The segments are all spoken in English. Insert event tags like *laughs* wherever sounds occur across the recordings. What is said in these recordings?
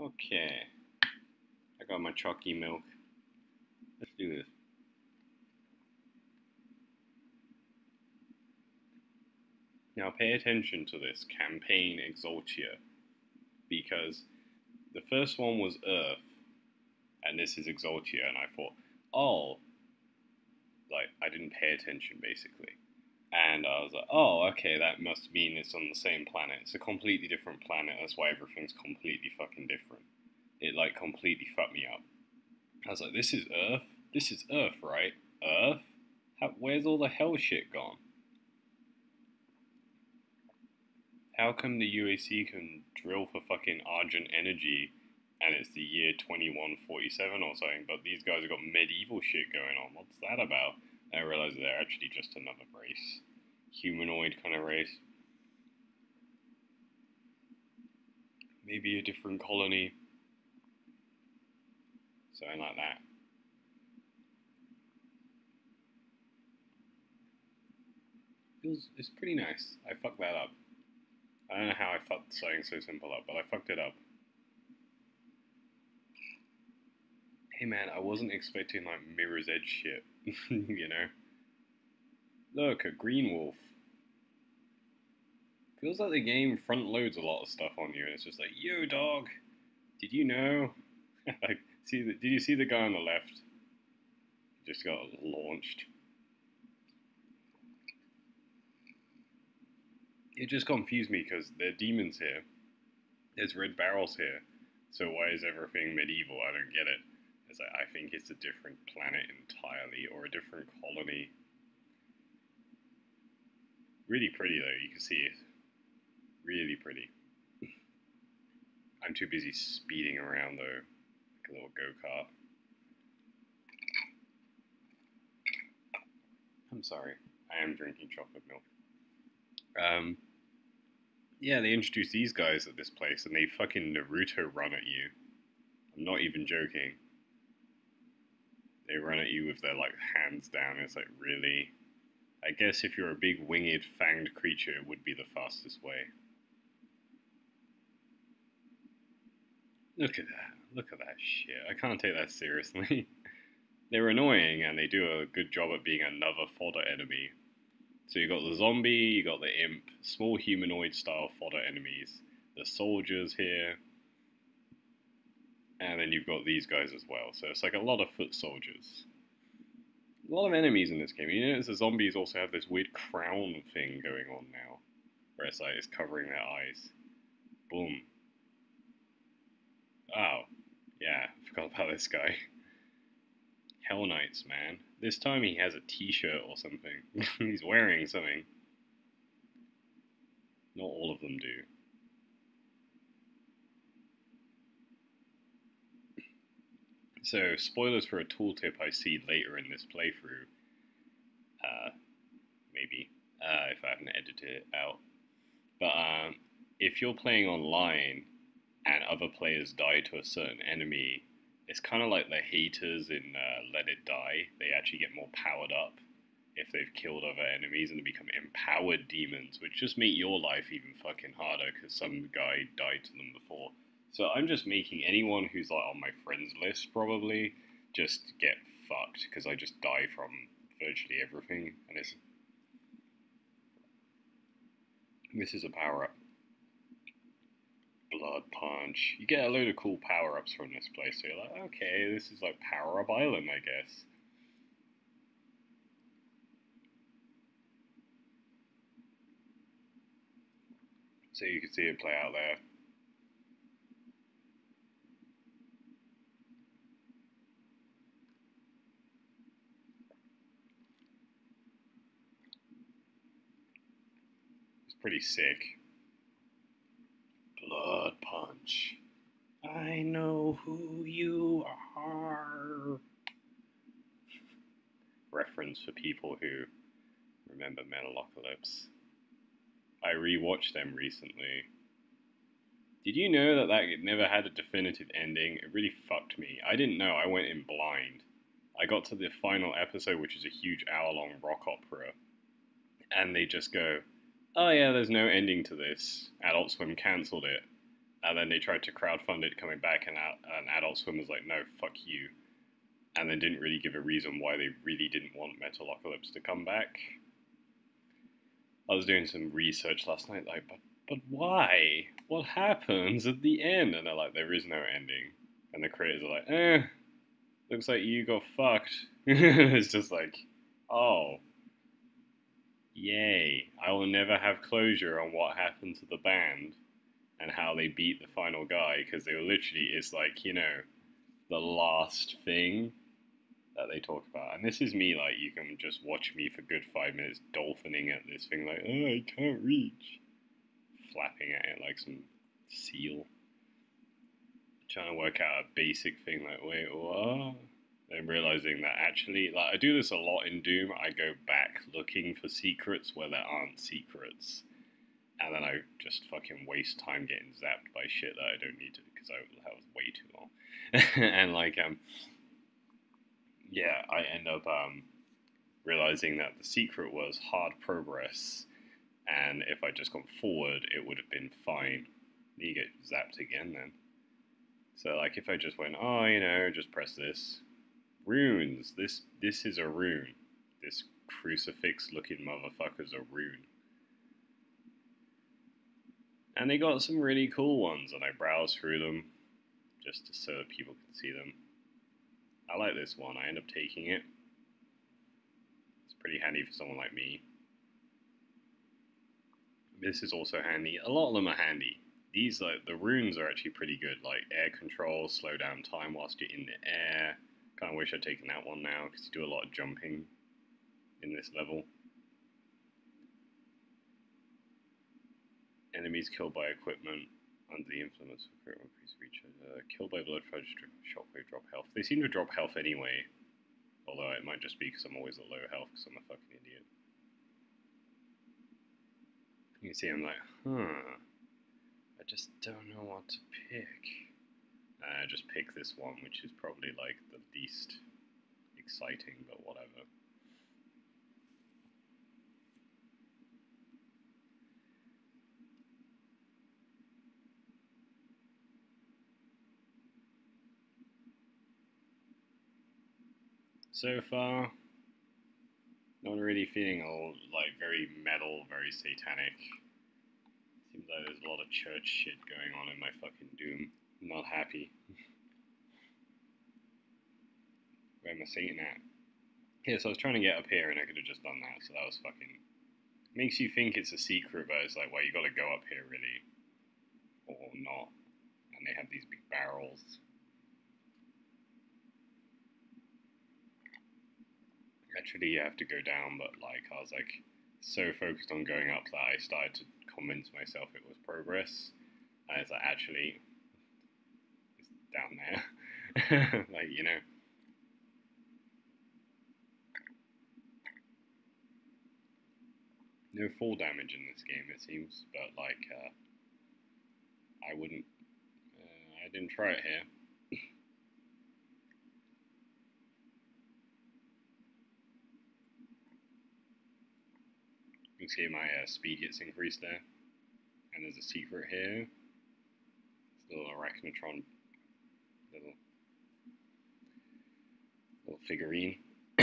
Okay. I got my chalky milk. Let's do this. Now pay attention to this campaign Exultia because the first one was Earth and this is Exultia and I thought, oh, like I didn't pay attention basically. And I was like, oh, okay, that must mean it's on the same planet. It's a completely different planet. That's why everything's completely fucking different. It like completely fucked me up. I was like, this is Earth? This is Earth, right? Earth? How, where's all the hell shit gone? How come the UAC can drill for fucking Argent Energy and it's the year 2147 or something, but these guys have got medieval shit going on? What's that about? I realize they're actually just another race. Humanoid kind of race. Maybe a different colony. Something like that. Feels, it's pretty nice. I fucked that up. I don't know how I fucked something so simple up, but I fucked it up. Hey man, I wasn't expecting like Mirror's Edge shit, *laughs* you know? Look, a green wolf. Feels like the game front loads a lot of stuff on you, and it's just like, yo dog, did you know? *laughs* like, see the, did you see the guy on the left? Just got launched. it just confused me because there are demons here. There's red barrels here. So why is everything medieval? I don't get it. I think it's a different planet entirely or a different colony. Really pretty though, you can see it. Really pretty. I'm too busy speeding around though, like a little go-kart. I'm sorry, I am drinking chocolate milk. Um, yeah, they introduce these guys at this place and they fucking Naruto run at you. I'm not even joking. They run at you with their like hands down. It's like really. I guess if you're a big winged fanged creature, it would be the fastest way. Look at that. Look at that shit. I can't take that seriously. *laughs* They're annoying and they do a good job at being another fodder enemy so you got the zombie, you got the imp, small humanoid style fodder enemies, the soldiers here, and then you've got these guys as well. So it's like a lot of foot soldiers. A lot of enemies in this game. You notice the zombies also have this weird crown thing going on now. Where it's like it's covering their eyes. Boom. Oh. Yeah, *laughs* forgot about this guy. Hell Knights, man. This time he has a t-shirt or something. *laughs* He's wearing something. Not all of them do. So, spoilers for a tooltip I see later in this playthrough. Uh, maybe, uh, if I haven't edited it out. But um, if you're playing online and other players die to a certain enemy, it's kind of like the haters in uh, Let It Die. They actually get more powered up if they've killed other enemies and they become empowered demons, which just make your life even fucking harder because some guy died to them before. So I'm just making anyone who's like on my friends list probably just get fucked because I just die from virtually everything, and it's this is a power up. Blood Punch. You get a load of cool power ups from this place, so you're like, okay, this is like Power Up Island, I guess. So you can see it play out there. Pretty sick. Blood Punch. I know who you are. Reference for people who remember Metalocalypse. I rewatched them recently. Did you know that that never had a definitive ending? It really fucked me. I didn't know. I went in blind. I got to the final episode, which is a huge hour long rock opera, and they just go, oh yeah, there's no ending to this. Adult Swim cancelled it. and then they tried to crowdfund it coming back, and an Adult Swim was like, no, fuck you. And then didn't really give a reason why they really didn't want Metalocalypse to come back. I was doing some research last night, like, but, but why? What happens at the end? And they're like, there is no ending. And the creators are like, eh, looks like you got fucked. *laughs* it's just like, oh, yay. I will never have closure on what happened to the band and how they beat the final guy because they were literally, it's like, you know, the last thing that they talk about. And this is me, like, you can just watch me for good five minutes dolphining at this thing, like, oh, I can't reach. Flapping at it like some seal. Trying to work out a basic thing, like, wait, what? Then realizing that actually, like, I do this a lot in Doom. I go back looking for secrets where there aren't secrets. And then I just fucking waste time getting zapped by shit that I don't need to because I that was way too long. *laughs* and like um yeah, I end up um, realizing that the secret was hard progress, and if I'd just gone forward, it would have been fine. You get zapped again then. So like if I just went, oh, you know, just press this. Runes. This this is a rune. This crucifix-looking motherfucker's a rune. And they got some really cool ones, and I browse through them just so that people can see them. I like this one. I end up taking it. It's pretty handy for someone like me. This is also handy. A lot of them are handy. These, like, the runes are actually pretty good. Like, air control, slow down time whilst you're in the air. Kind of wish I'd taken that one now, because you do a lot of jumping in this level. Enemies killed by equipment under the influence of critical increased reach. Uh, killed by blood punch, shockwave, drop health. They seem to drop health anyway. Although it might just be because I'm always at low health because I'm a fucking idiot. You can see I'm like, huh. I just don't know what to pick. Uh, just pick this one, which is probably like the least exciting, but whatever. so far. Not really feeling all like very metal, very satanic. Seems like there's a lot of church shit going on in my fucking Doom. Not happy. Where am I Satan at? Yeah, so I was trying to get up here and I could have just done that, so that was fucking... Makes you think it's a secret, but it's like, well, you gotta go up here, really. Or not. And they have these big barrels. actually you have to go down, but like I was like so focused on going up that I started to convince myself it was progress. And it's like actually down there. *laughs* like, you know. No fall damage in this game, it seems, but like, uh, I wouldn't, uh, I didn't try it here. You can see my uh, speed gets increased there. And there's a secret here. It's a little arachnotron, little, little figurine. *clears throat*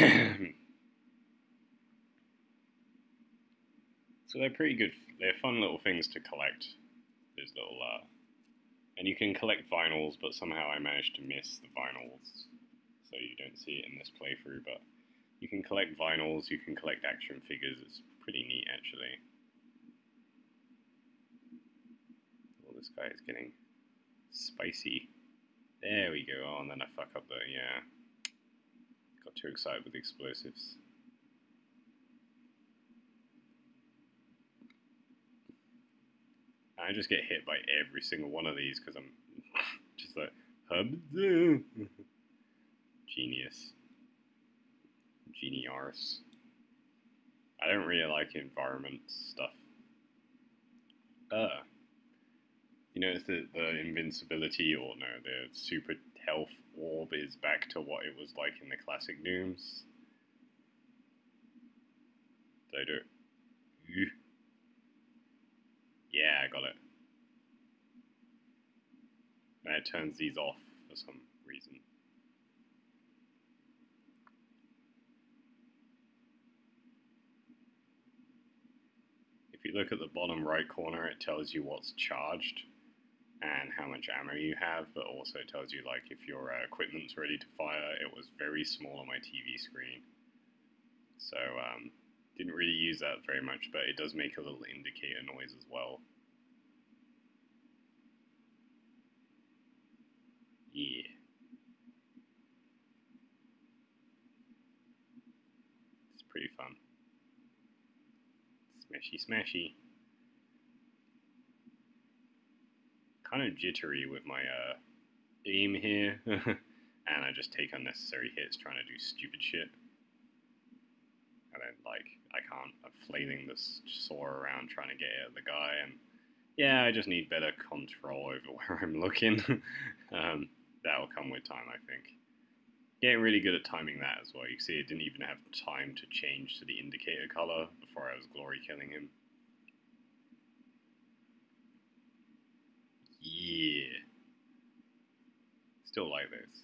so they're pretty good. They're fun little things to collect. These little, uh, and you can collect vinyls, but somehow I managed to miss the vinyls, so you don't see it in this playthrough. But you can collect vinyls, you can collect action figures. It's pretty neat, actually. Well, this guy is getting spicy. There we go. Oh, and then I fuck up the, yeah. Got too excited with the explosives. I just get hit by every single one of these because I'm *laughs* just like, hub. *laughs* Genius. Genius. I don't really like environment stuff. Uh, you notice that the invincibility, or no, the super health orb is back to what it was like in the classic Dooms. Did I do it? Yeah, I got it. Yeah, it turns these off for some reason. If you look at the bottom right corner, it tells you what's charged and how much ammo you have, but also tells you like if your uh, equipment's ready to fire. It was very small on my TV screen, so um, didn't really use that very much, but it does make a little indicator noise as well. Yeah. It's pretty fun. Smashy, smashy. Kind of jittery with my uh, aim here, *laughs* and I just take unnecessary hits trying to do stupid shit. And then, like, I can't, I'm flailing this saw around trying to get at the guy, and yeah, I just need better control over *laughs* where I'm looking. *laughs* um, that'll come with time, I think. Getting really good at timing that as well. You see, it didn't even have time to change to the indicator color before I was glory killing him. Yeah. Still like those.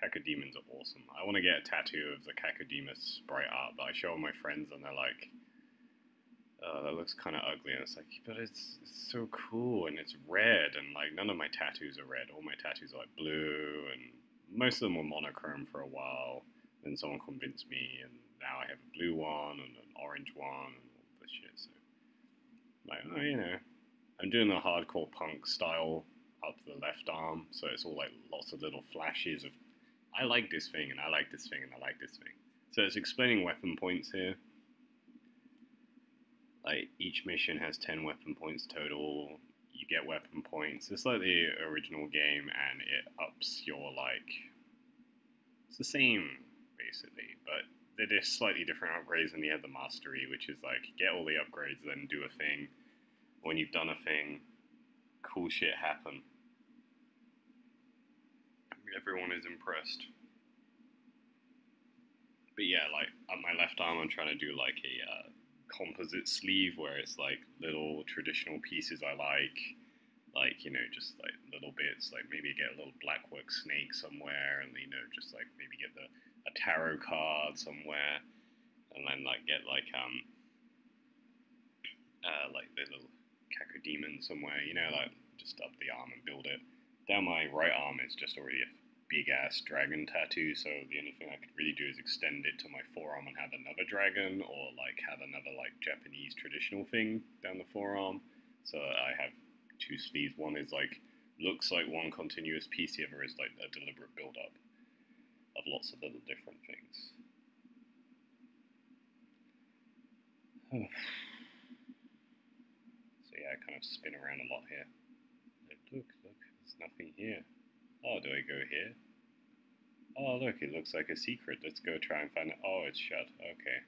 Cacodemons are awesome. I want to get a tattoo of the Cacodemon sprite art, but I show all my friends and they're like, oh, that looks kind of ugly. And it's like, but it's, it's so cool and it's red. And like, none of my tattoos are red. All my tattoos are like blue and most of them were monochrome for a while. Then someone convinced me, and now I have a blue one and an orange one and all this shit. So, like, oh, you know, I'm doing the hardcore punk style up the left arm, so it's all like lots of little flashes of, I like this thing, and I like this thing, and I like this thing. So it's explaining weapon points here. Like each mission has 10 weapon points total. You get weapon points. It's like the original game, and it ups your like. It's the same basically, but they're just slightly different upgrades, and you have the mastery, which is like get all the upgrades, then do a thing. When you've done a thing, cool shit happen. Everyone is impressed. But yeah, like on my left arm, I'm trying to do like a uh, composite sleeve where it's like little traditional pieces I like, like you know just like little bits, like maybe get a little blackwork snake somewhere, and you know just like maybe get the a tarot card somewhere, and then like get like um uh, like the little cacodemon somewhere, you know, like just up the arm and build it. Down my right arm is just already a big ass dragon tattoo, so the only thing I could really do is extend it to my forearm and have another dragon, or like have another like Japanese traditional thing down the forearm. So I have two sleeves. One is like looks like one continuous piece, the other is like a deliberate build up of lots of little different things. *sighs* *sighs* I kind of spin around a lot here. Look, look, there's nothing here. Oh, do I go here? Oh, look, it looks like a secret. Let's go try and find it. Oh, it's shut. Okay.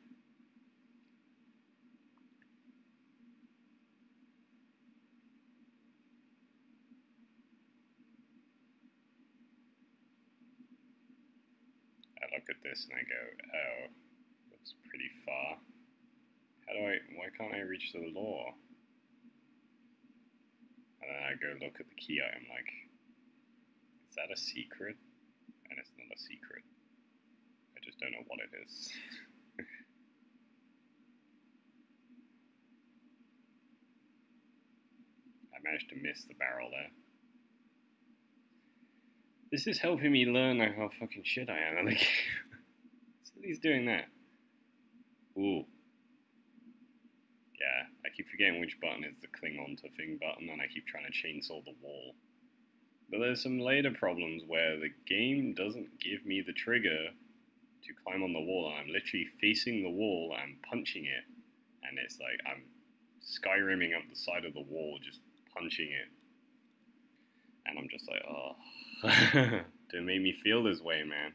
I look at this and I go, oh, looks pretty far. How do I, why can't I reach the law? And then I go look at the key item like, is that a secret? And it's not a secret. I just don't know what it is. *laughs* I managed to miss the barrel there. This is helping me learn how fucking shit I am *laughs* game. so *laughs* he's doing that. Ooh. Keep forgetting which button is the cling on to thing button, and I keep trying to chainsaw the wall. But there's some later problems where the game doesn't give me the trigger to climb on the wall, I'm literally facing the wall and punching it, and it's like I'm skyrimming up the side of the wall, just punching it, and I'm just like, oh, *laughs* don't make me feel this way, man.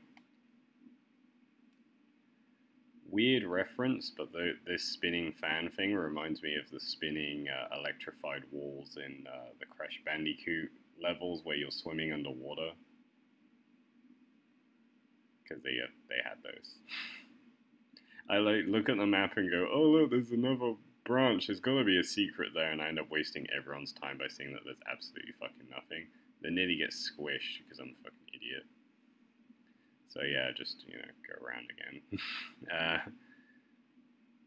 Weird reference, but the, this spinning fan thing reminds me of the spinning uh, electrified walls in uh, the Crash Bandicoot levels where you're swimming underwater. Because they, uh, they had those. I like look at the map and go, oh look, there's another branch. There's got to be a secret there, and I end up wasting everyone's time by saying that there's absolutely fucking nothing. They nearly get squished because I'm a fucking idiot. So yeah, just, you know, go around again. *laughs* uh,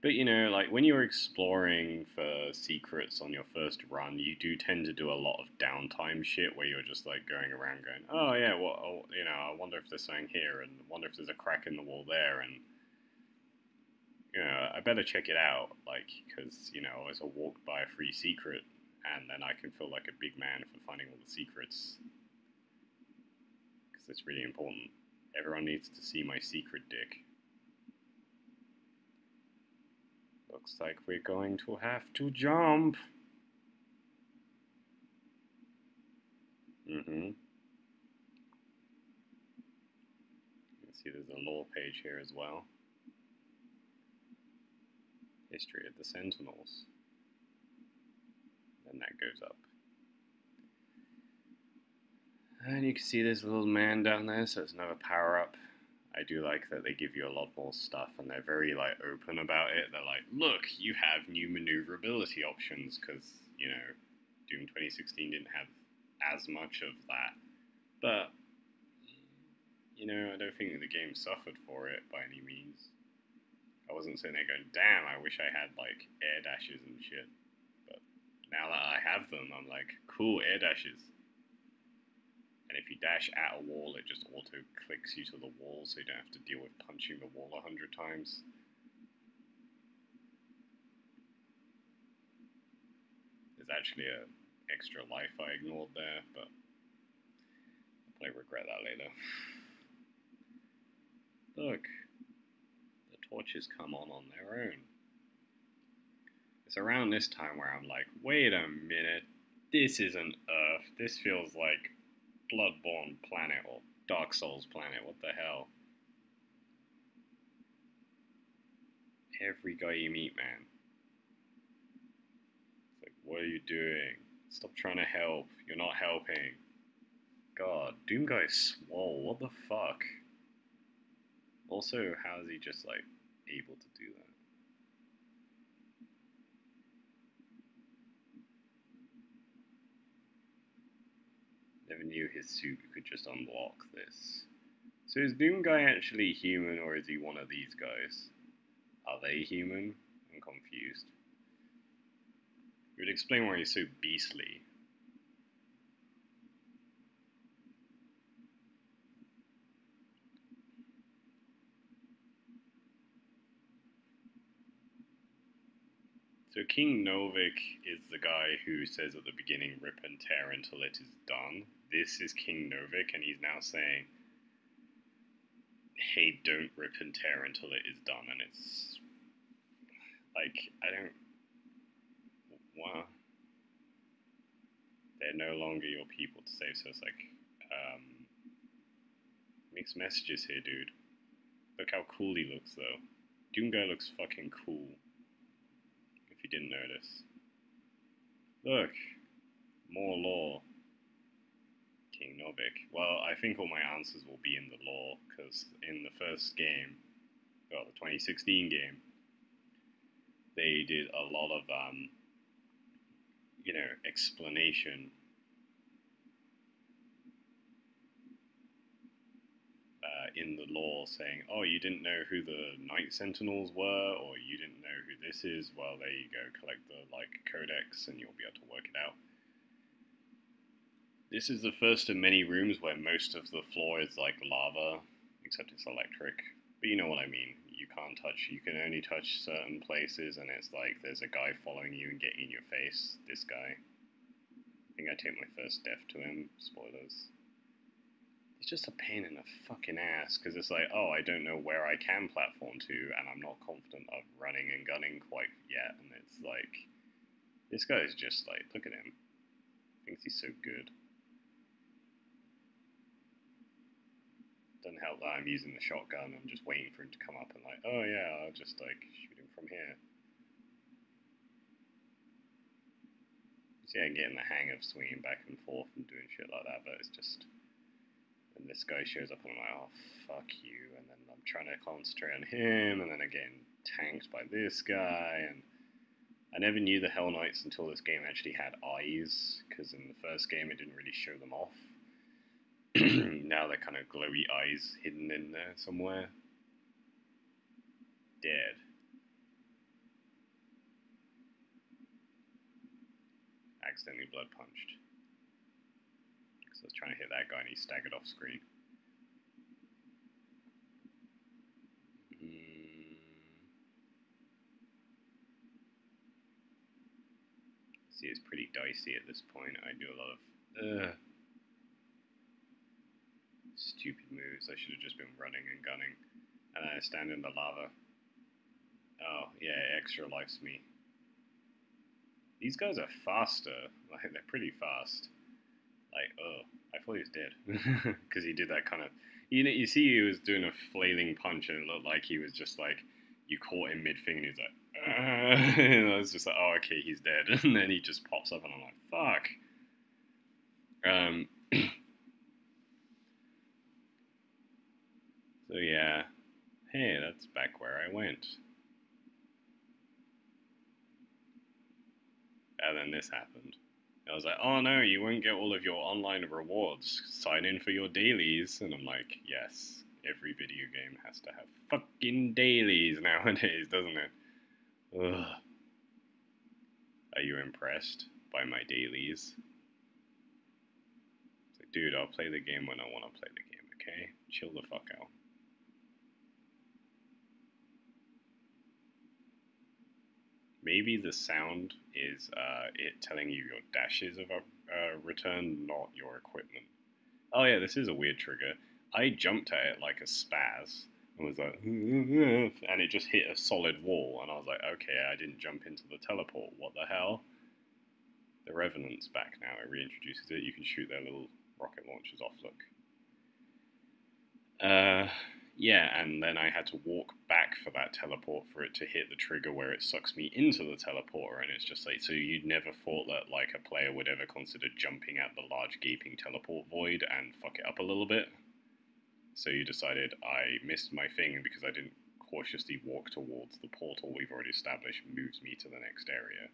but you know, like when you're exploring for secrets on your first run, you do tend to do a lot of downtime shit where you're just like going around going, oh yeah, well, oh, you know, I wonder if there's something here, and wonder if there's a crack in the wall there, and you know, I better check it out, like, because you know, as I walk by a free secret, and then I can feel like a big man for finding all the secrets, because it's really important. Everyone needs to see my secret dick. Looks like we're going to have to jump. Mm-hmm. See there's a lore page here as well. History of the Sentinels. And that goes up. And you can see there's a little man down there, so it's another power up. I do like that they give you a lot more stuff and they're very like open about it. They're like, look, you have new maneuverability options because you know Doom 2016 didn't have as much of that, but you know I don't think the game suffered for it by any means. I wasn't sitting there going, damn, I wish I had like air dashes and shit. But now that I have them, I'm like, cool air dashes. And if you dash at a wall, it just auto clicks you to the wall, so you don't have to deal with punching the wall a hundred times. There's actually a extra life I ignored there, but I'll probably regret that later. Look, the torches come on on their own. It's around this time where I'm like, wait a minute, this isn't Earth. This feels like Bloodborne planet or Dark Souls planet. What the hell? Every guy you meet, man. It's like, what are you doing? Stop trying to help. You're not helping. God, Doom Guy's swole. What the fuck? Also, how is he just like able to do that? Never knew his suit could just unlock this. So is Doom Guy actually human or is he one of these guys? Are they human? I'm confused. It would explain why he's so beastly. So King Novik is the guy who says at the beginning, rip and tear until it is done. This is King Novik, and he's now saying, hey, don't rip and tear until it is done. And it's like, I don't, wow. They're no longer your people to save, so it's like, um, mixed messages here, dude. Look how cool he looks, though. Doom Guy looks fucking cool if you didn't notice. Look, more lore. King Novik. Well, I think all my answers will be in the lore, because in the first game, well, the 2016 game, they did a lot of, um, you know, explanation in the lore saying, oh, you didn't know who the Night Sentinels were, or you didn't know who this is, well, there you go, collect the, like, codex and you'll be able to work it out. This is the first of many rooms where most of the floor is, like, lava, except it's electric. But you know what I mean. You can't touch, you can only touch certain places, and it's like there's a guy following you and getting in your face. This guy. I think I take my first death to him. Spoilers it's just a pain in the fucking ass because it's like, oh, I don't know where I can platform to, and I'm not confident of running and gunning quite yet. And it's like, this guy is just like, look at him. Thinks he's so good. Doesn't help that I'm using the shotgun. I'm just waiting for him to come up and like, oh yeah, I'll just like shoot him from here. See, I'm getting the hang of swinging back and forth and doing shit like that, but it's just and this guy shows up and I'm like, oh, fuck you. And then I'm trying to concentrate on him, and then again, tanked by this guy. And I never knew the Hell Knights until this game actually had eyes, because in the first game it didn't really show them off. *clears throat* now they're kind of glowy eyes hidden in there somewhere. Dead. Accidentally blood punched. Because I was trying to hit that guy and he staggered off screen. Mm. See, it's pretty dicey at this point. I do a lot of. Stupid moves. I should have just been running and gunning. And I stand in the lava. Oh, yeah, extra lifes me. These guys are faster. *laughs* Like, they're pretty fast. Like, oh, I thought he was dead. *laughs* Because he did that kind of... You know, you see he was doing a flailing punch and it looked like he was just like... You caught him mid-thing and he's like... Uh, *laughs* and I was just like, oh, okay, he's dead. And then he just pops up and I'm like, fuck. Um... So yeah, hey, that's back where I went. And then this happened. I was like, oh no, you won't get all of your online rewards. Sign in for your dailies. And I'm like, yes, every video game has to have fucking dailies *laughs* nowadays, doesn't it? Ugh. Are you impressed by my dailies? It's like, dude, I'll play the game when I want to play the game, okay? Chill the fuck out. Maybe the sound is uh, it telling you your dashes of a uh, return, not your equipment. Oh yeah, this is a weird trigger. I jumped at it like a spaz and was like, *laughs* and it just hit a solid wall, and I was like, okay, I didn't jump into the teleport. What the hell? The Revenant's back now. It reintroduces it. You can shoot their little rocket launchers off. Look. Uh, yeah, and then I had to walk back for that teleport for it to hit the trigger where it sucks me into the teleporter, and it's just like so you'd never thought that like a player would ever consider jumping at the large gaping teleport void and fuck it up a little bit. So you decided I missed my thing because I didn't cautiously walk towards the portal we've already established moves me to the next area.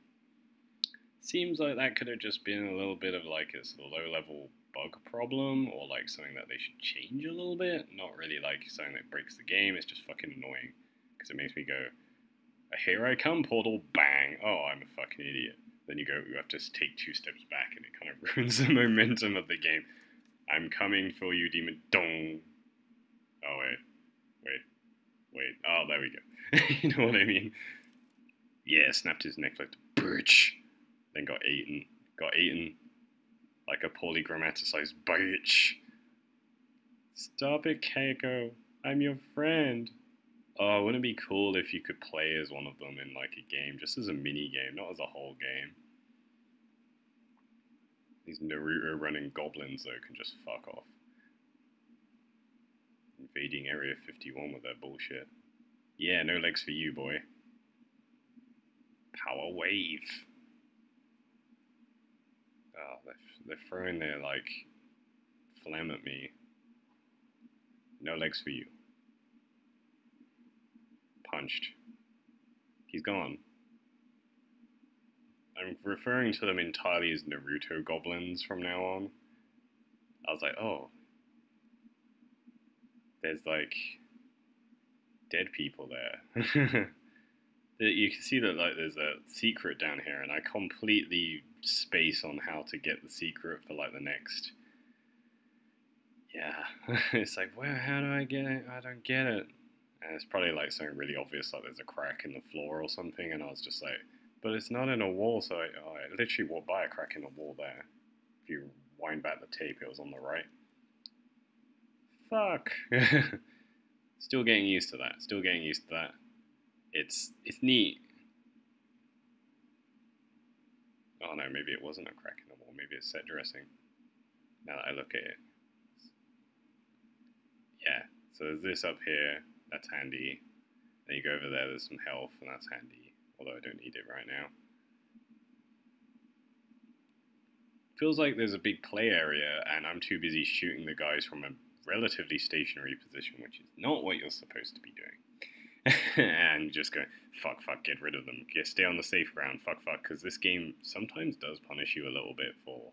Seems like that could have just been a little bit of like a low level bug problem or like something that they should change a little bit. Not really like something that breaks the game. It's just fucking annoying because it makes me go, "Here I come, portal, bang! Oh, I'm a fucking idiot." Then you go, you have to take two steps back, and it kind of *laughs* ruins the momentum of the game. I'm coming for you, demon. Dong. Oh wait, wait, wait. Oh, there we go. *laughs* you know what I mean? Yeah, snapped his neck like a bitch. Then got eaten. Got eaten like a poorly grammaticized bitch. Stop it, Keiko. I'm your friend. Oh, wouldn't it be cool if you could play as one of them in like a game, just as a mini game, not as a whole game? These Naruto running goblins though can just fuck off. Invading Area 51 with their bullshit. Yeah, no legs for you, boy. Power Wave. Oh, they're, throwing their, like, phlegm at me. No legs for you. Punched. He's gone. I'm referring to them entirely as Naruto goblins from now on. I was like, oh. There's, like, dead people there. *laughs* you can see that like there's a secret down here and I completely space on how to get the secret for like the next yeah. *laughs* It's like where how do I get it? I don't get it. And it's probably like something really obvious like there's a crack in the floor or something and I was just like but it's not in a wall. So I, oh, I literally walked by a crack in the wall there. If you wind back the tape it was on the right. Fuck. *laughs* Still getting used to that. Still getting used to that. It's it's neat. Oh no, maybe it wasn't a crack in the wall. Maybe it's set dressing. Now that I look at it. Yeah, so there's this up here. That's handy. Then you go over there, there's some health, and that's handy. Although I don't need it right now. Feels like there's a big play area, and I'm too busy shooting the guys from a relatively stationary position, which is not what you're supposed to be doing. *laughs* and just go, fuck, fuck, get rid of them. Get, stay on the safe ground, fuck, fuck, because this game sometimes does punish you a little bit for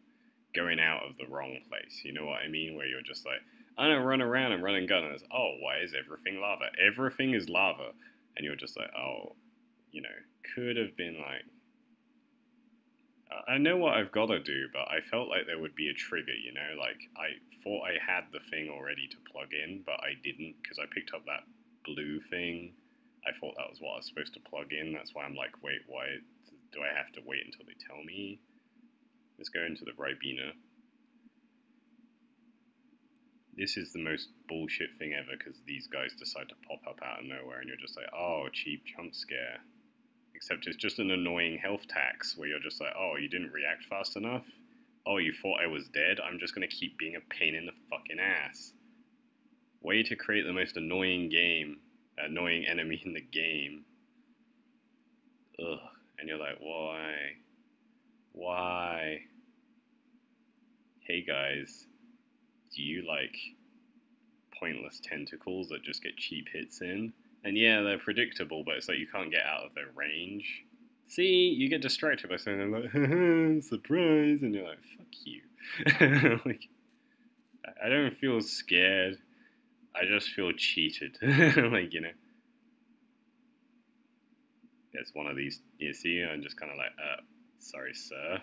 going out of the wrong place. You know what I mean? Where you're just like, I don't run around and run and gun, and it's, oh, why is everything lava? Everything is lava. And you're just like, oh, you know, could have been like, I know what I've got to do, but I felt like there would be a trigger, you know? Like, I thought I had the thing already to plug in, but I didn't because I picked up that blue thing. I thought that was what I was supposed to plug in. That's why I'm like, wait, why do I have to wait until they tell me? Let's go into the Ribena. This is the most bullshit thing ever because these guys decide to pop up out of nowhere and you're just like, oh, cheap jump scare. Except it's just an annoying health tax where you're just like, oh, you didn't react fast enough? Oh, you thought I was dead? I'm just gonna keep being a pain in the fucking ass. Way to create the most annoying game, annoying enemy in the game. Ugh. And you're like, why? Why? Hey guys, do you like pointless tentacles that just get cheap hits in? And yeah, they're predictable, but it's like you can't get out of their range. See, you get distracted by saying like, *laughs* surprise, and you're like, fuck you. *laughs* like, I don't feel scared. I just feel cheated. *laughs* like, you know. It's one of these, you see, I'm just kind of like, uh, sorry, sir.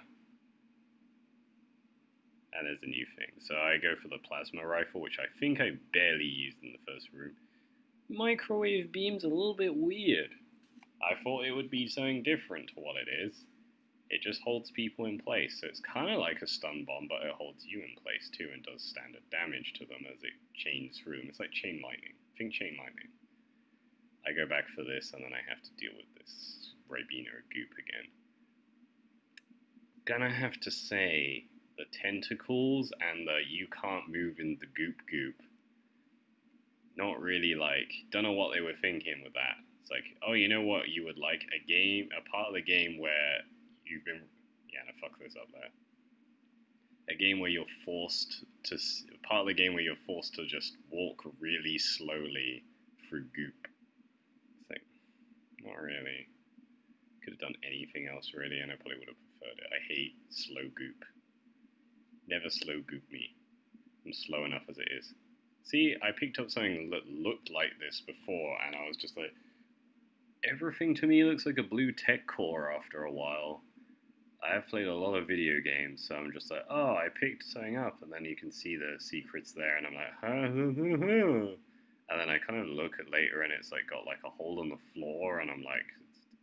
And there's a new thing. So I go for the plasma rifle, which I think I barely used in the first room. Microwave beam's a little bit weird. I thought it would be something different to what it is. It just holds people in place, so it's kind of like a stun bomb, but it holds you in place too and does standard damage to them as it chains through them. It's like chain lightning. Think chain lightning. I go back for this, and then I have to deal with this Ribena goop again. Gonna have to say, the tentacles and the you can't move in the goop goop, not really like, don't know what they were thinking with that. It's like, oh, you know what you would like? A game, a part of the game where you've been, yeah, no, fuck this up there. A game where you're forced to, part of the game where you're forced to just walk really slowly through goop. It's like, not really. Could have done anything else really, and I probably would have preferred it. I hate slow goop. Never slow goop me. I'm slow enough as it is. See, I picked up something that looked like this before, and I was just like, everything to me looks like a blue tech core after a while. I have played a lot of video games, so I'm just like, oh, I picked something up, and then you can see the secrets there, and I'm like, ha, ha, ha, ha. And then I kind of look at later, and it's like got like a hole in the floor, and I'm like,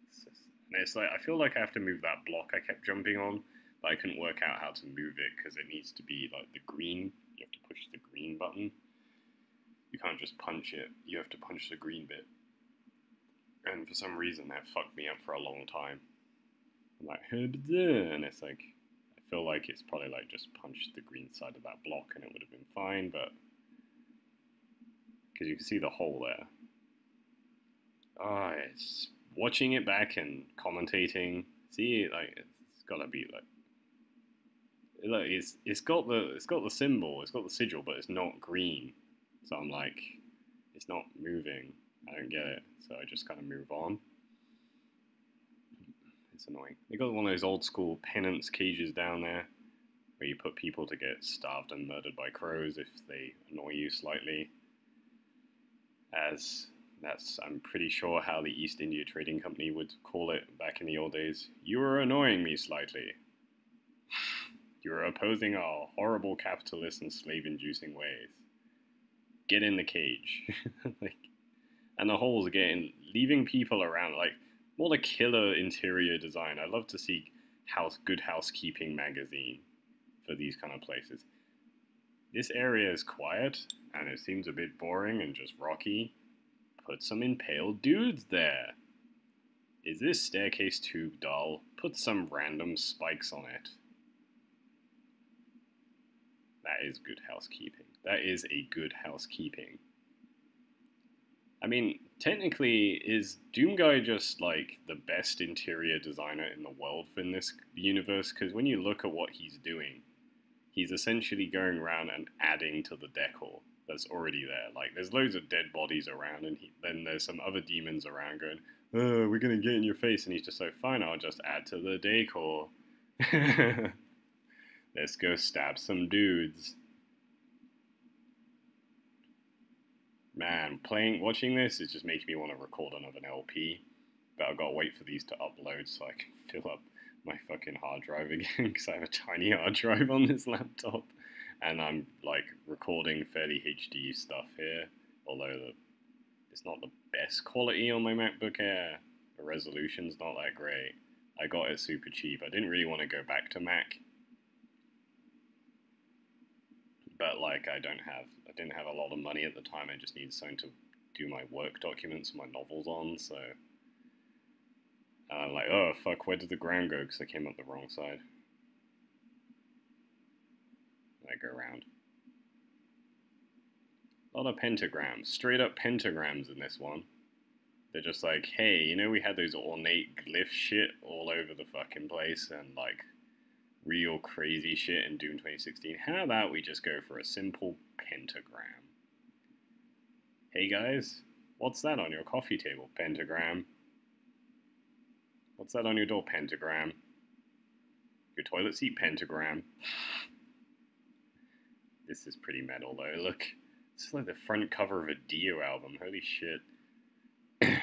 it's, it's, and it's like I feel like I have to move that block I kept jumping on, but I couldn't work out how to move it because it needs to be like the green. You have to push the green button. You can't just punch it. You have to punch the green bit and for some reason that fucked me up for a long time. I'm like, and it's like, I feel like it's probably like just punched the green side of that block and it would have been fine, but because you can see the hole there. Ah, it's watching it back and commentating. See, like it's gotta be like, like it's it's got the it's got the symbol, it's got the sigil, but it's not green. So I'm like, it's not moving. I don't get it, so I just kind of move on. Annoying. They got one of those old school penance cages down there, where you put people to get starved and murdered by crows if they annoy you slightly. As that's, I'm pretty sure, how the East India Trading Company would call it back in the old days. You are annoying me slightly. *sighs* you are opposing our horrible capitalist and slave-inducing ways. Get in the cage. *laughs* like, and the holes again, leaving people around. Like, what a killer interior design. I love to see house good housekeeping magazine for these kind of places. This area is quiet and it seems a bit boring and just rocky. Put some impaled dudes there. Is this staircase too dull? Put some random spikes on it. That is good housekeeping. That is a good housekeeping. I mean, technically, is Doomguy just like the best interior designer in the world in this universe? Because when you look at what he's doing, he's essentially going around and adding to the decor that's already there. Like, there's loads of dead bodies around, and he, then there's some other demons around going, oh, we're gonna get in your face, and he's just like, fine, I'll just add to the decor. *laughs* Let's go stab some dudes. Man, playing, watching this is just making me want to record another LP. But I've got to wait for these to upload so I can fill up my fucking hard drive again *laughs* because I have a tiny hard drive on this laptop. And I'm like recording fairly HD stuff here, although the, it's not the best quality on my MacBook Air. The resolution's not that great. I got it super cheap. I didn't really want to go back to Mac. But like I don't have I didn't have a lot of money at the time. I just needed something to do my work documents, my novels on, so and I'm like, oh fuck, where did the ground go? Because I came up the wrong side. And I go around. A lot of pentagrams, straight up pentagrams in this one. They're just like, hey, you know, we had those ornate glyph shit all over the fucking place and like real crazy shit in Doom 2016. How about we just go for a simple pentagram? Hey guys, what's that on your coffee table? Pentagram. What's that on your door? Pentagram. Your toilet seat? Pentagram. this is pretty metal though. Look, this is like the front cover of a Dio album. Holy shit. *coughs*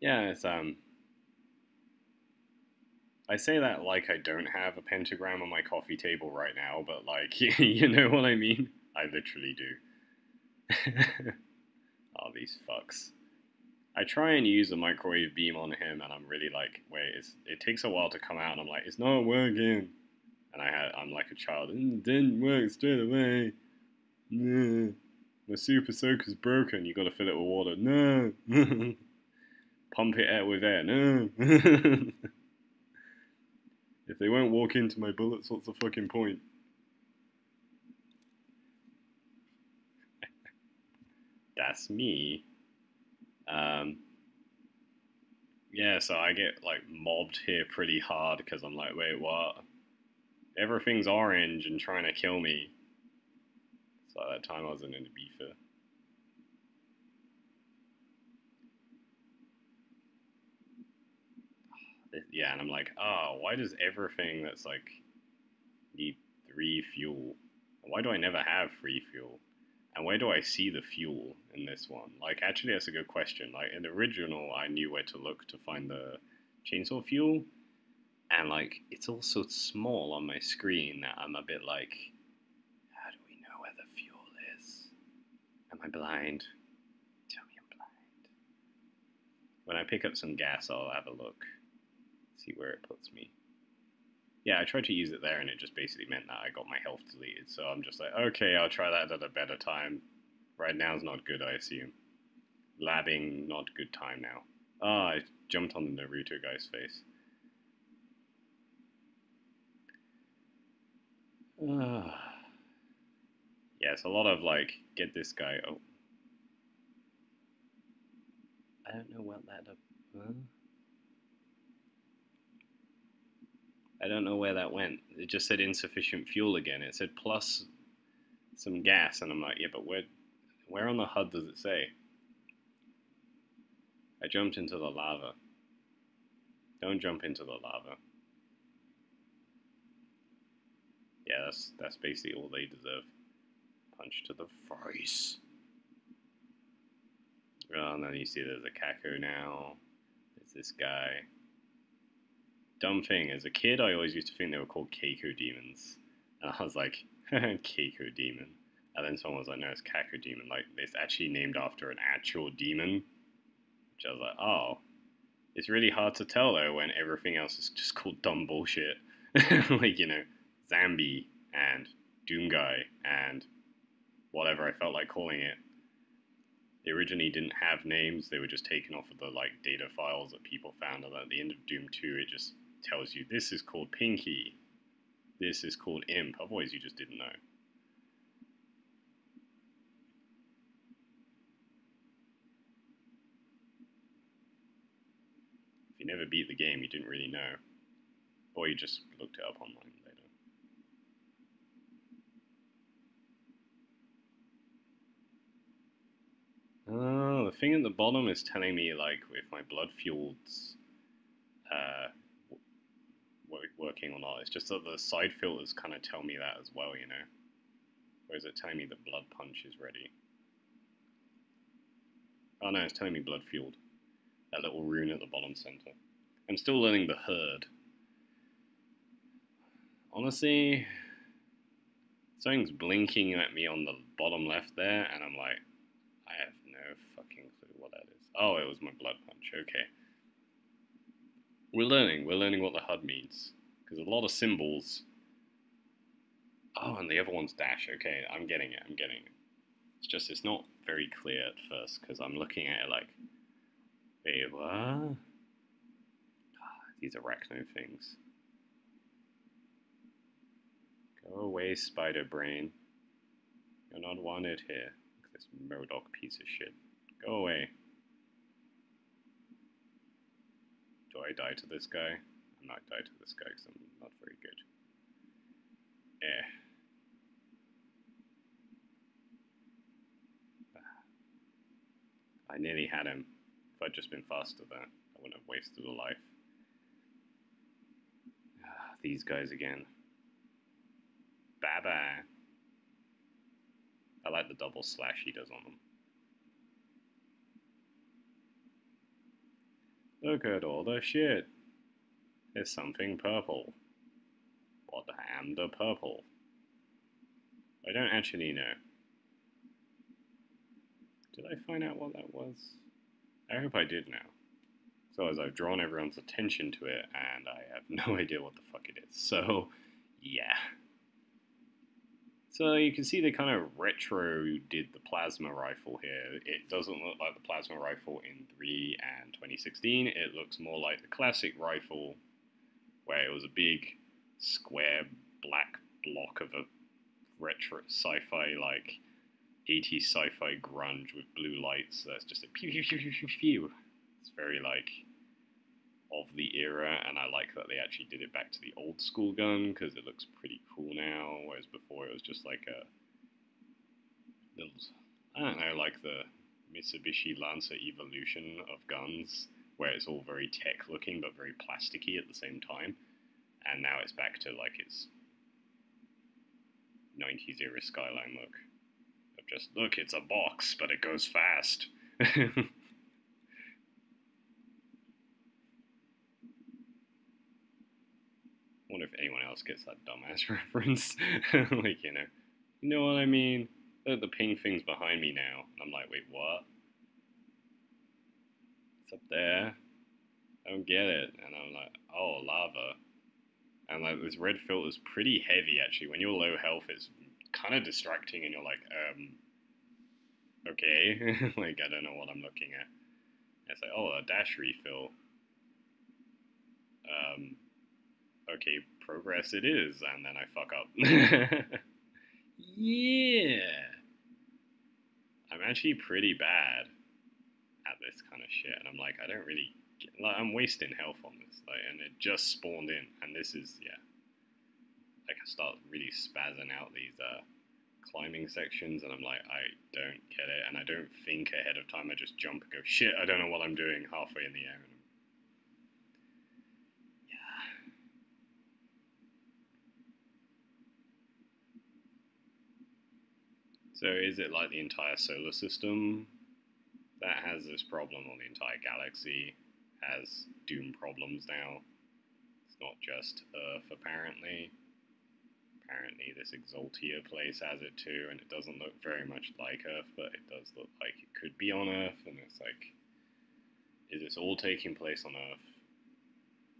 yeah, it's um. I say that like I don't have a pentagram on my coffee table right now, but like *laughs* you know what I mean. I literally do. *laughs* oh, these fucks. I try and use a microwave beam on him, and I'm really like, wait, it takes a while to come out, and I'm like, it's not working. And I had, I'm like a child, it didn't work straight away. Mm, no, my super soaker's broken. You got to fill it with water. No, *laughs* pump it out with air. No. If they won't walk into my bullets, what's the fucking point? *laughs* That's me. Um, yeah, so I get like mobbed here pretty hard because I'm like, wait, what? Everything's orange and trying to kill me. So at that time I wasn't in Ibiza. Yeah, and I'm like, oh, why does everything that's like need three fuel? Why do I never have free fuel? And where do I see the fuel in this one? Like, actually, that's a good question. Like, in the original, I knew where to look to find the chainsaw fuel. And, like, it's all so small on my screen that I'm a bit like, how do we know where the fuel is? Am I blind? Tell me I'm blind. When I pick up some gas, I'll have a look, see where it puts me yeah, I tried to use it there, and it just basically meant that I got my health deleted. So I'm just like, okay, I'll try that at a better time. Right now is not good, I assume. Labbing, not good time now. Ah, I jumped on the Naruto guy's face. Ah. Yeah, it's a lot of like, get this guy. Oh. I don't know what that. Huh? I don't know where that went. It just said insufficient fuel again. It said plus some gas, and I'm like, yeah, but where, where on the HUD does it say? I jumped into the lava. Don't jump into the lava. Yeah, that's that's basically all they deserve. Punch to the face. Oh, and then you see there's a Caco now. There's this guy dumb thing. As a kid, I always used to think they were called Cacodemons. And I was like, *laughs* Keiko demon. And then someone was like, no, it's Cacodemon. Like, it's actually named after an actual demon. Which I was like, oh. It's really hard to tell, though, when everything else is just called dumb bullshit. *laughs* like, you know, Zambi and Doomguy and whatever I felt like calling it. They originally didn't have names. They were just taken off of the, like, data files that people found. And at the end of Doom 2, it just tells you this is called Pinky, this is called Imp. Otherwise, you just didn't know. If you never beat the game, you didn't really know. Or you just looked it up online later. Oh, the thing at the bottom is telling me, like, if my blood fuels uh, working or not. It's just that the side filters kind of tell me that as well, you know. Or is it telling me that blood punch is ready? Oh no, it's telling me blood fueled. That little rune at the bottom center. I'm still learning the HUD. Honestly, something's blinking at me on the bottom left there, and I'm like, I have no fucking clue what that is. Oh, it was my blood punch. Okay. We're learning. We're learning what the HUD means. Because a lot of symbols. Oh, and the other one's dash. Okay, I'm getting it. I'm getting it. It's just, it's not very clear at first because I'm looking at it like, wait, what? Ah, these arachno things. Go away, spider brain. You're not wanted here. This MODOK piece of shit. Go away. Do I die to this guy? I might die to this guy because I'm not very good. Eh. I nearly had him. If I'd just been faster there, I wouldn't have wasted a life. Ah, these guys again. Bye. I like the double slash he does on them. Look at all the shit. There's something purple. What am the purple? I don't actually know. Did I find out what that was? I hope I did now. So as I've drawn everyone's attention to it, and I have *laughs* no idea what the fuck it is. So, yeah. So you can see they kind of retro did the plasma rifle here. It doesn't look like the plasma rifle in 3 and 2016. It looks more like the classic rifle where it was a big square black block of a retro sci-fi like 80s sci-fi grunge with blue lights. That's just a pew pew pew pew pew pew. It's very like of the era, and I like that they actually did it back to the old school gun because it looks pretty cool now. Whereas before it was just like a little, I don't know, like the Mitsubishi Lancer evolution of guns, where it's all very tech looking but very plasticky at the same time. And now it's back to like its 90s era skyline look. Of just look, it's a box, but it goes fast. *laughs* wonder if anyone else gets that dumbass *laughs* reference. *laughs* like, you know, you know what I mean? The, the pink thing's behind me now. And I'm like, wait, what? It's up there. I don't get it. And I'm like, oh, lava. And like, this red filter's pretty heavy, actually. When you're low health, it's kind of distracting, and you're like, um, okay. *laughs* like, I don't know what I'm looking at. It's like, oh, a dash refill. Um, okay, progress it is, and then I fuck up. *laughs* yeah. I'm actually pretty bad at this kind of shit, and I'm like, I don't really, get, like, I'm wasting health on this, like, and it just spawned in, and this is, yeah, like, I start really spazzing out these, uh, climbing sections, and I'm like, I don't get it, and I don't think ahead of time, I just jump and go, shit, I don't know what I'm doing halfway in the air, and So is it like the entire solar system that has this problem, or the entire galaxy has doom problems now? It's not just Earth, apparently. Apparently, this Exultia place has it too, and it doesn't look very much like Earth, but it does look like it could be on Earth, and it's like, is this all taking place on Earth?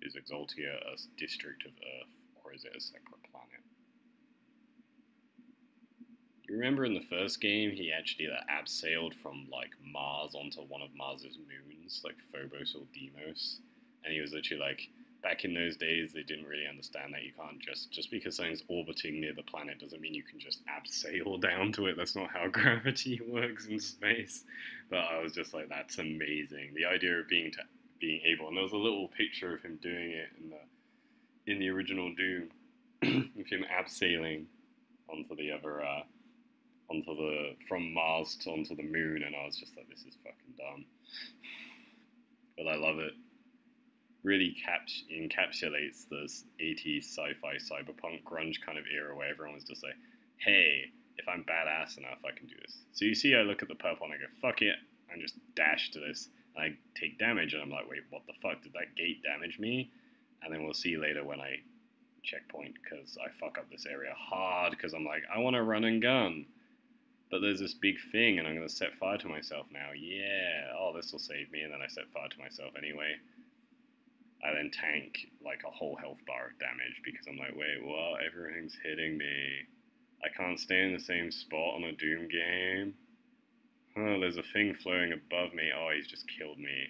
Is Exultia a district of Earth, or is it a separate planet? You remember in the first game, he actually like, abseiled from like Mars onto one of Mars's moons, like Phobos or Deimos, and he was literally like, back in those days, they didn't really understand that you can't just just because something's orbiting near the planet doesn't mean you can just abseil *laughs* down to it. That's not how *laughs* gravity works in space. But I was just like, that's amazing. The idea of being to, being able, and there was a little picture of him doing it in the in the original Doom, *clears throat* of him abseiling onto the other. Uh, onto the from Mars to onto the moon, and I was just like, this is fucking dumb. *laughs* But I love it. really caps- encapsulates this 80s sci-fi cyberpunk grunge kind of era where everyone was just like, hey, if I'm badass enough, I can do this. So you see, I look at the purple and I go, fuck it, and just dash to this. And I take damage, and I'm like, wait, what the fuck? Did that gate damage me? And then we'll see later when I checkpoint, because I fuck up this area hard, because I'm like, I want to run and gun. But there's this big thing, and I'm going to set fire to myself now. Yeah, oh, this will save me, and then I set fire to myself anyway. I then tank like a whole health bar of damage because I'm like, wait, what? Everything's hitting me. I can't stay in the same spot on a Doom game. Oh, there's a thing flowing above me. Oh, he's just killed me.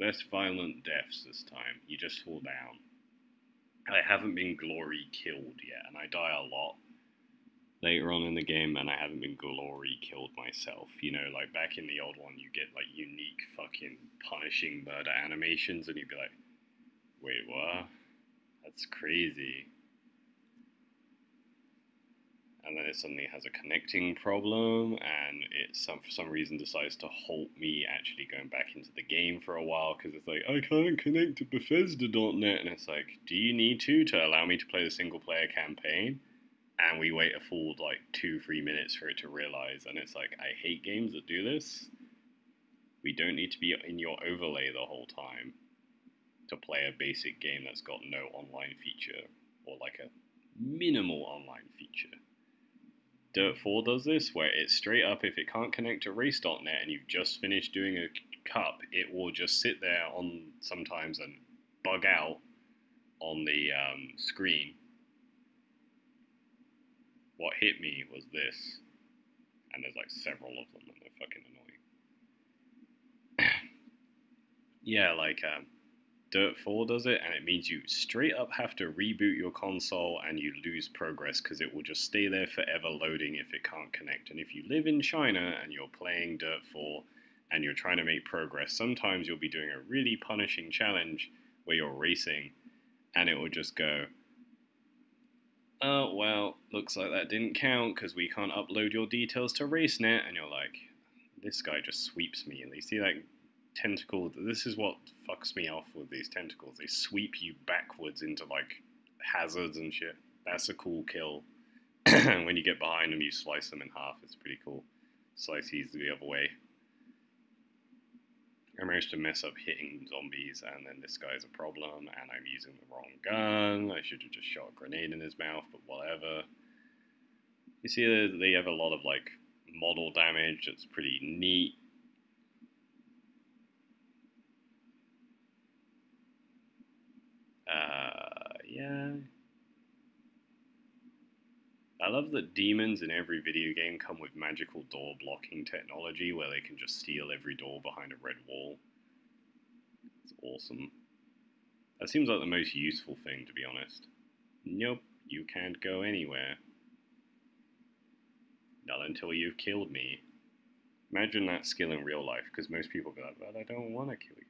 Less violent deaths this time. You just fall down. I haven't been glory killed yet, and I die a lot later on in the game, and I haven't been glory killed myself. You know, like back in the old one, you get like unique fucking punishing murder animations, and you'd be like, wait, what? That's crazy and then it suddenly has a connecting problem, and it some for some reason decides to halt me actually going back into the game for a while because it's like I can't connect to Bethesda.net, and it's like, do you need to to allow me to play the single player campaign? And we wait a full like two three minutes for it to realize, and it's like I hate games that do this. We don't need to be in your overlay the whole time to play a basic game that's got no online feature or like a minimal online feature. Dirt 4 does this, where it's straight up if it can't connect to RaceNet and you've just finished doing a cup, it will just sit there on sometimes and bug out on the um, screen. What hit me was this, and there's like several of them, and they're fucking annoying. *clears throat* yeah, like um, Dirt 4 does it, and it means you straight up have to reboot your console and you lose progress because it will just stay there forever loading if it can't connect. And if you live in China and you're playing Dirt 4 and you're trying to make progress, sometimes you'll be doing a really punishing challenge where you're racing and it will just go, oh, well, looks like that didn't count because we can't upload your details to RaceNet. And you're like, this guy just sweeps me. And you see that tentacle. This is what fucks me off with these tentacles. They sweep you backwards into like hazards and shit. That's a cool kill. And *clears throat* when you get behind them, you slice them in half. It's pretty cool. Slice these the other way. I managed to mess up hitting zombies, and then this guy's a problem, and I'm using the wrong gun. I should have just shot a grenade in his mouth, but whatever. You see, they have a lot of like model damage. It's pretty neat. Uh, yeah. I love that demons in every video game come with magical door blocking technology where they can just steal every door behind a red wall. It's awesome. That seems like the most useful thing, to be honest. Nope, you can't go anywhere. Not until you've killed me. Imagine that skill in real life, because most people go like, but I don't want to kill you.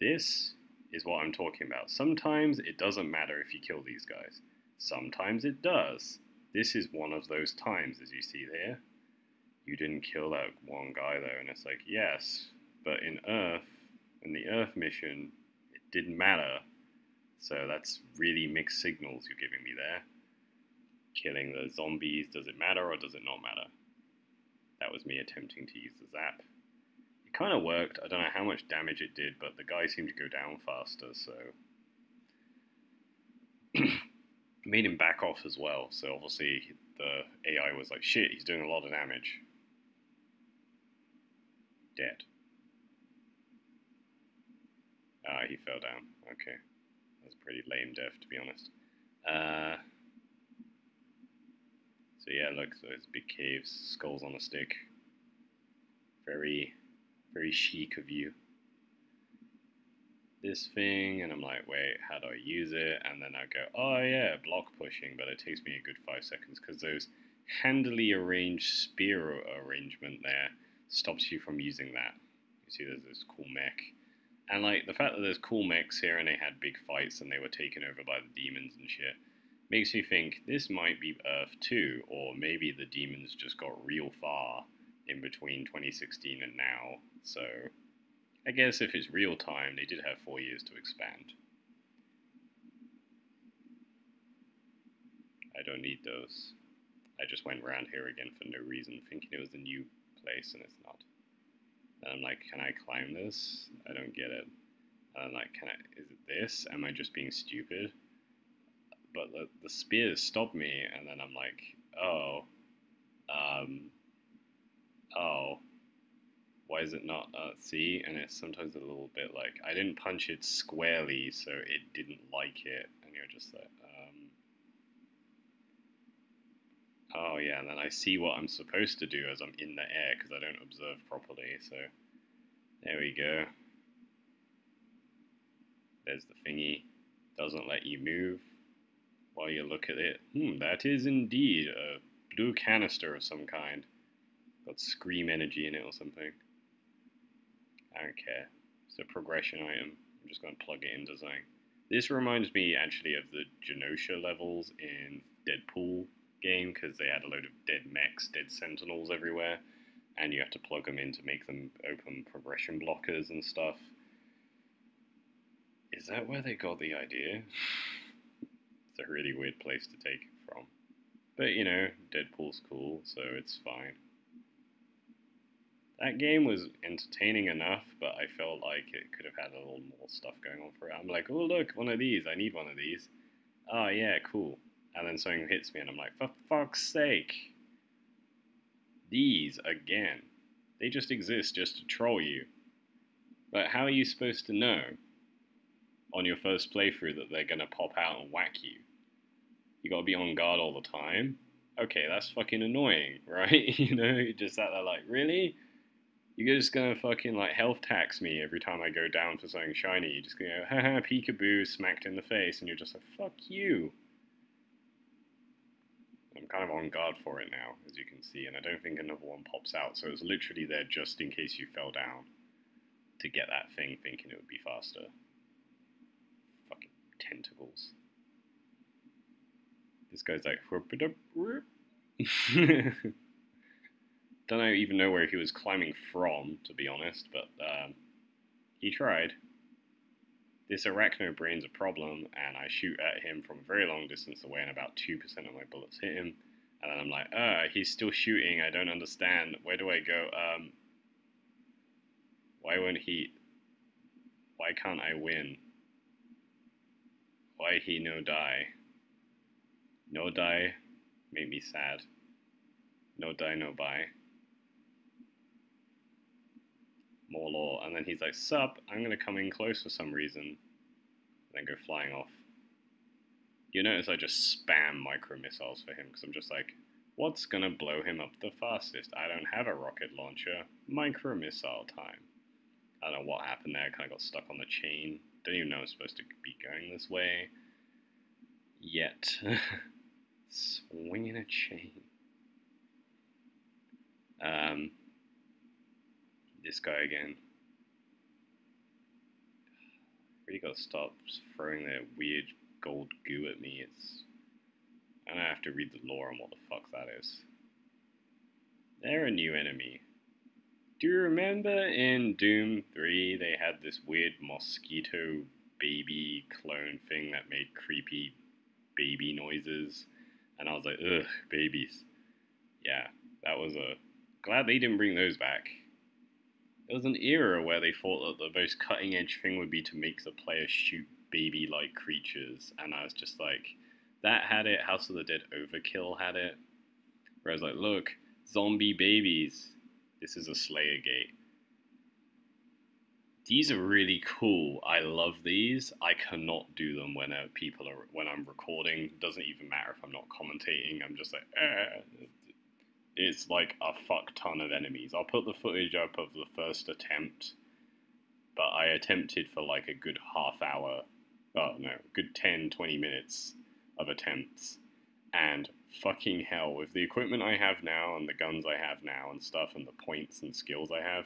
This is what I'm talking about. Sometimes it doesn't matter if you kill these guys. Sometimes it does. This is one of those times, as you see there. You didn't kill that one guy though, and it's like, yes, but in Earth, in the Earth mission, it didn't matter. So that's really mixed signals you're giving me there. Killing the zombies, does it matter or does it not matter? That was me attempting to use the zap It kind of worked. I don't know how much damage it did, but the guy seemed to go down faster, so. *clears throat* made him back off as well, so obviously the AI was like, shit, he's doing a lot of damage. Dead. Ah, he fell down. Okay. That's pretty lame death, to be honest. Uh, so yeah, look, those big caves, skulls on a stick. Very very chic of you. This thing, and I'm like, wait, how do I use it? And then I go, oh yeah, block pushing, but it takes me a good five seconds because those handily arranged spear arrangement there stops you from using that. You see, there's this cool mech. And like the fact that there's cool mechs here and they had big fights and they were taken over by the demons and shit makes me think this might be Earth 2, or maybe the demons just got real far in between 2016 and now. So I guess if it's real time, they did have four years to expand. I don't need those. I just went around here again for no reason, thinking it was a new place, and it's not. And I'm like, can I climb this? I don't get it. And I'm like, can I, is it this? Am I just being stupid? But the, the spears stopped me, and then I'm like, oh, um, oh, why is it not uh, see? And it's sometimes a little bit like, I didn't punch it squarely, so it didn't like it. And you're just like, um, oh yeah, and then I see what I'm supposed to do as I'm in the air, because I don't observe properly, so there we go. There's the thingy. Doesn't let you move while you look at it. Hmm, that is indeed a blue canister of some kind. Got scream energy in it or something. I don't care. It's a progression item. I'm just going to plug it into something. This reminds me actually of the Genosha levels in Deadpool game because they had a load of dead mechs, dead sentinels everywhere, and you have to plug them in to make them open progression blockers and stuff. Is that where they got the idea? *laughs* it's a really weird place to take it from. But you know, Deadpool's cool, so it's fine. That game was entertaining enough, but I felt like it could have had a little more stuff going on for it. I'm like, oh look, one of these, I need one of these. Oh yeah, cool. And then something hits me and I'm like, for fuck's sake. These, again. They just exist just to troll you. But how are you supposed to know on your first playthrough that they're gonna pop out and whack you. You gotta be on guard all the time. Okay, that's fucking annoying, *laughs* right? you know, just sat there like, really? You're just gonna fucking like health tax me every time I go down for something shiny. You're just gonna go, haha, peekaboo, smacked in the face, and you're just like, fuck you. I'm kind of on guard for it now, as you can see, and I don't think another one pops out, so it's literally there just in case you fell down to get that thing thinking it would be faster Fucking tentacles. This guy's like, *laughs* don't know, even know where he was climbing from, to be honest, but um, he tried. This arachno brain's a problem, and I shoot at him from a very long distance away, and about 2% of my bullets hit him. And then I'm like, ah, he's still shooting, I don't understand. Where do I go? Um, why won't he... Why can't I win? Why he no die? No die made me sad. No die, no buy. More law. And then he's like, Sup, I'm gonna come in close for some reason. then go flying off. You notice I just spam micro missiles for him because I'm just like, what's gonna blow him up the fastest? I don't have a rocket launcher. Micro missile time. I don't know what happened there. Kind of got stuck on the chain. Don't even know I'm supposed to be going this way. Yet. *laughs* Swinging a chain. Um, this guy again. Really gotta stop throwing that weird gold goo at me. It's. And I have to read the lore on what the fuck that is. They're a new enemy. Do you remember in Doom 3 they had this weird mosquito baby clone thing that made creepy baby noises? And I was like, ugh, babies. Yeah, that was a. Glad they didn't bring those back. There was an era where they thought that the most cutting edge thing would be to make the player shoot baby like creatures, and I was just like, that had it, House of the Dead Overkill had it. Where I was like, look, zombie babies this is a Slayer gate. These are really cool. I love these. I cannot do them when uh, people are when I'm recording. Doesn't even matter if I'm not commentating. I'm just like, eh. It's like a fuck ton of enemies. I'll put the footage up of the first attempt, but I attempted for like a good half hour. Oh no, good 10, 20 minutes of attempts, and fucking hell, with the equipment I have now and the guns I have now and stuff and the points and skills I have.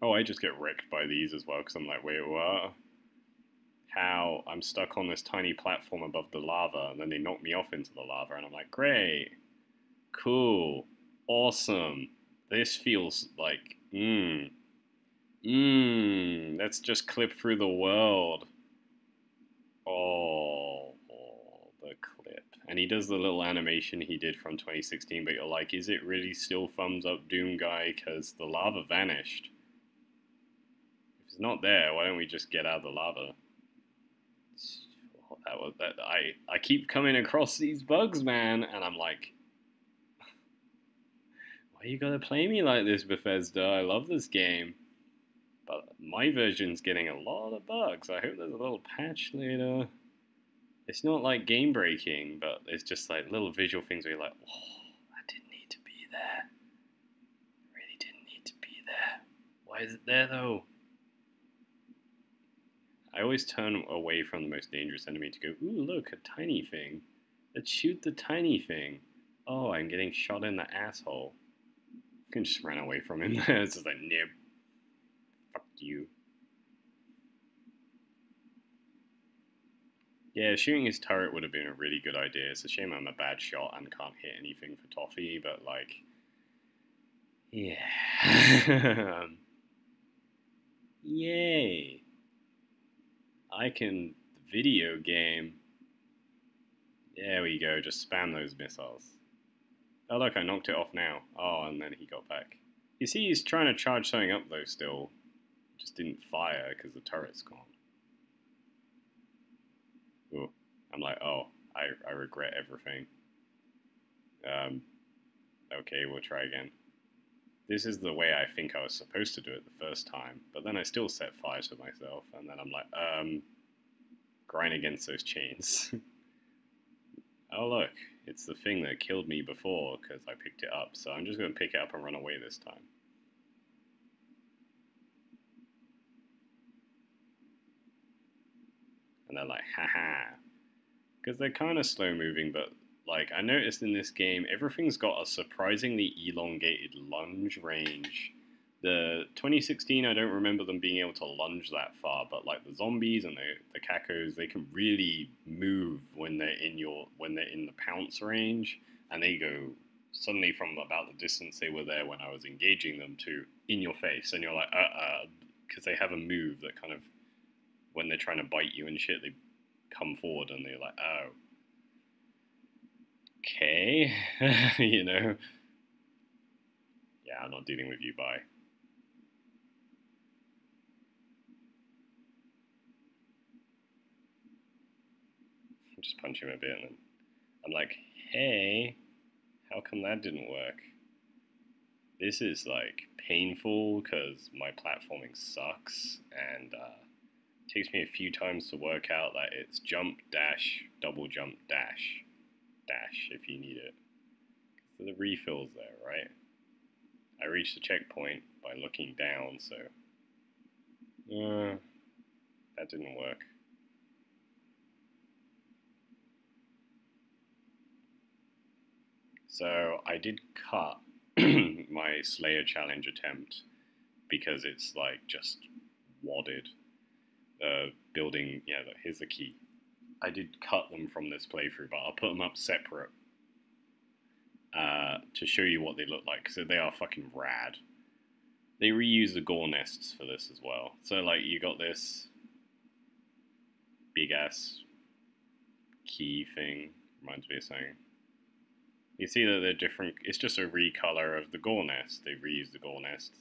Oh, I just get wrecked by these as well because I'm like, wait, what? How? I'm stuck on this tiny platform above the lava and then they knock me off into the lava and I'm like, great, cool, awesome. This feels like, mmm, Mmm, let's just clip through the world. Oh, the clip. And he does the little animation he did from 2016, but you're like, is it really still thumbs up Doom Guy? Because the lava vanished. If it's not there, why don't we just get out of the lava? That was that. I I keep coming across these bugs, man, and I'm like, why you gotta play me like this, Bethesda? I love this game. But my version's getting a lot of bugs. I hope there's a little patch later. It's not like game breaking, but it's just like little visual things where you're like, oh, that didn't need to be there. really didn't need to be there. Why is it there though? I always turn away from the most dangerous enemy to go, ooh, look, a tiny thing. Let's shoot the tiny thing. Oh, I'm getting shot in the asshole. Can just run away from him. *laughs* it's just like, nope Fuck you. Yeah, shooting his turret would have been a really good idea. It's a shame I'm a bad shot and can't hit anything for Toffee, but like, yeah. *laughs* Um, yay. I can video game. There we go, just spam those missiles. Oh look, I knocked it off now. Oh, and then he got back. You see, he's trying to charge something up though still just didn't fire because the turret's gone. Ooh, I'm like, oh, I, I regret everything. Um, okay, we'll try again. This is the way I think I was supposed to do it the first time, but then I still set fire to myself, and then I'm like, um, grind against those chains. *laughs* oh look, it's the thing that killed me before because I picked it up, so I'm just going to pick it up and run away this time. and they're like, haha. Because they're kind of slow moving, but like I noticed in this game, everything's got a surprisingly elongated lunge range. The 2016, I don't remember them being able to lunge that far, but like the zombies and the, the cacos, they can really move they're in the pounce range, and they go suddenly from about the distance they were there when I was engaging them to in your face, and you're like, uh, uh, because they have a move that kind of when they're trying to bite you and shit, they come forward and they're like, oh, okay, *laughs* you know. Yeah, I'm not dealing with you, bye. Just punch him a bit and then I'm like, hey, how come that didn't work? This is like painful because my platforming sucks and uh, takes me a few times to work out that it's jump, dash, double jump, dash, dash if you need it. So the refill's there, right? I reached the checkpoint by looking down, so... Uh, that didn't work. So I did cut *clears throat* my Slayer challenge attempt because it's like just wadded uh, building, yeah, here's the key. I did cut them from this playthrough, but I'll put them up separate uh, to show you what they look like, because they are fucking rad. They reuse the gore nests for this as well. So, like, you got this big ass key thing, reminds me of something. You see that they're different, it's just a recolor of the gore nest. They reuse the gore nest